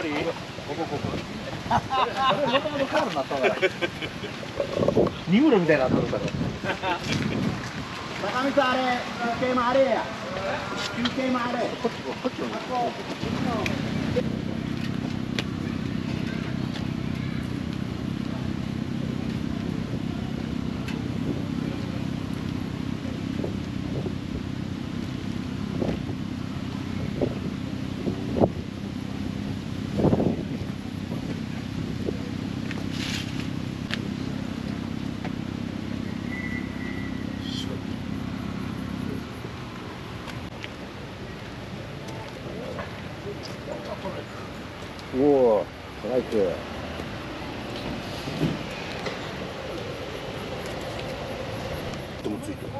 こっぱり？ニムルみたいになってるから坂道あれ休憩もあれや休憩もあれおおス。トライクでもついてる。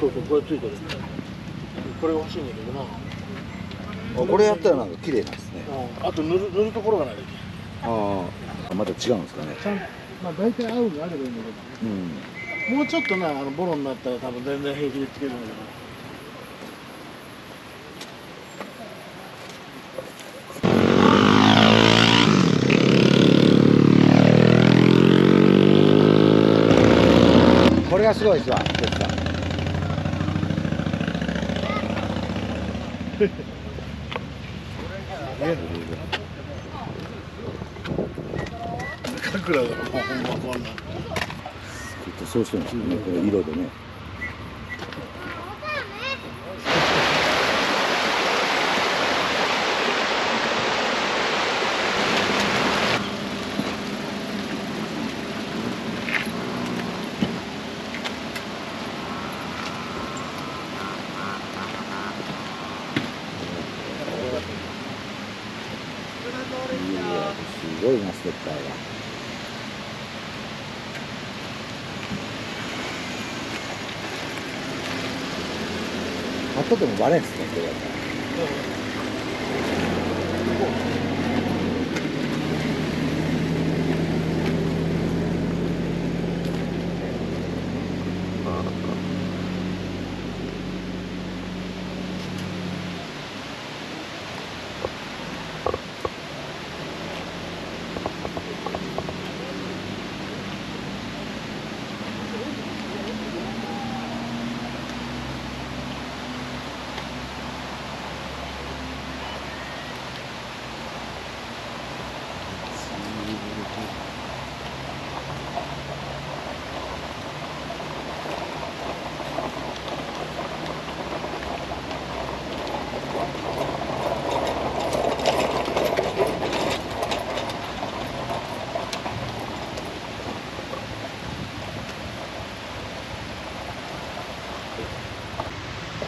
そうそうこれついてる。これが欲しいんだけどな。あこれやったらなんか綺麗なんですねうんあと塗る塗るところがないああまた違うんですかね。ちゃんまあ大体合うのあればいいんだけうん。どもうちょっとなあのボロになったら多分全然平気でつけるんだけどこれがすごいですわそうしてるんですよねこの色でねすごいなステッカーが。貼っとってもバレんすねこれやったら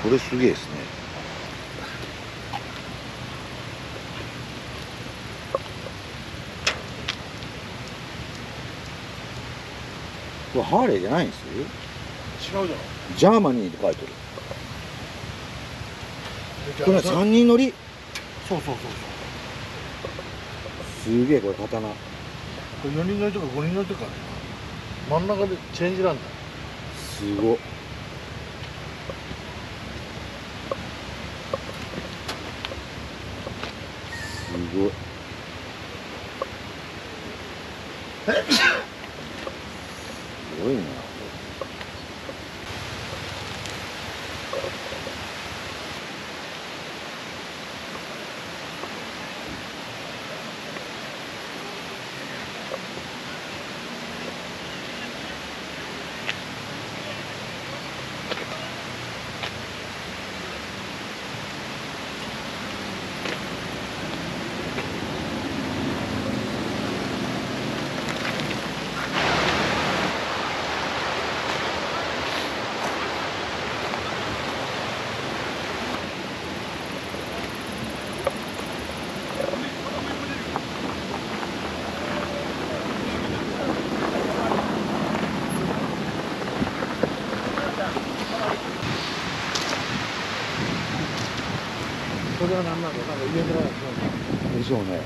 これすげえですね。これハーレーじゃないんです？よ違うじゃん。 Germany って書いてる。これ3人乗り？そうそうそうすげえこれ刀。これ4人乗りとか5人乗りとか真ん中でチェンジなんだ。すごっす これは何なんだなんか上からなんでしょうね。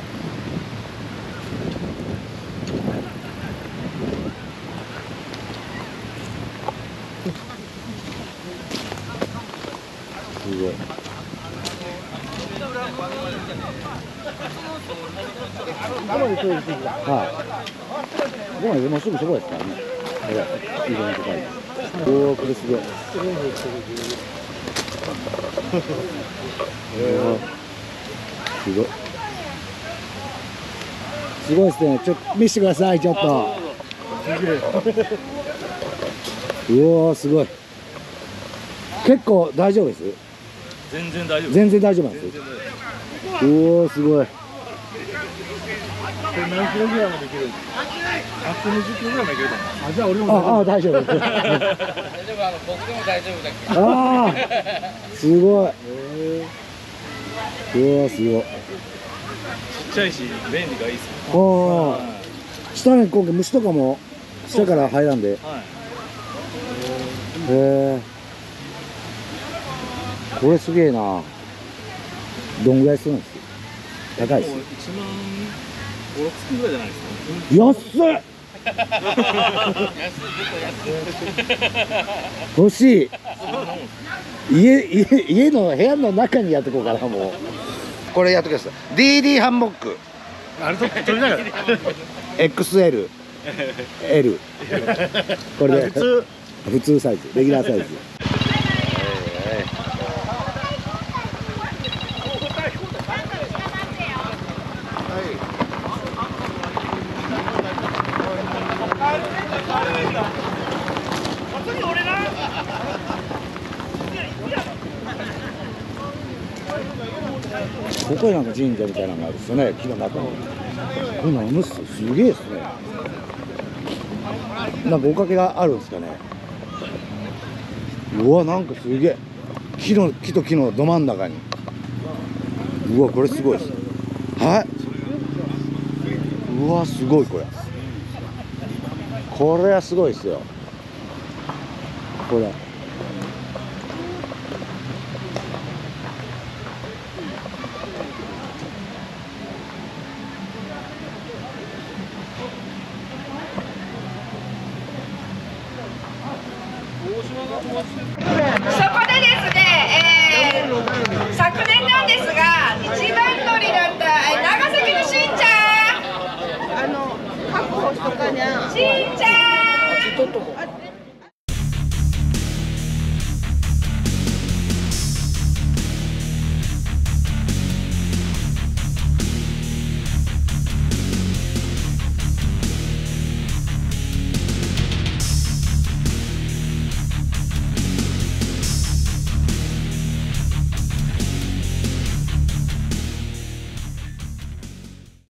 すごい。ここまで遠いですよはい。ここまでもうすぐそこですからね。これ入れのとこにおおこれすごいすごい。すごいですね。ちょっと見せてくださいちょっと。うおーすごい。結構大丈夫です？全然大丈夫全然大丈夫なんです？おおすごいこれ何キロぐらい。でい。けるんですか120キロぐらい。までい。けるああ大丈夫大丈夫あの僕でも大丈夫だけああすごい。うわすごい。ちっちゃい。し便利がい。い。っすよおお下に今回虫とかも下から入らんでへえこれすげえなどんぐらい。するんです高い。っす1万5、6千ぐらいじゃないですか安っ欲しい家家家の部屋の中にやってこうかなもうこれやってください DD ハンモックあれと取りながら XL L これで普通普通サイズレギュラーサイズこになんか神社みたいなのがあるんですよね。木の中に。これ何ですすげえですね。なんかおかげがあるんですかね。うわなんかすげえ。木の木と木のど真ん中に。うわこれすごいです。はい。うわすごいこれ。これはすごいですよ。これ。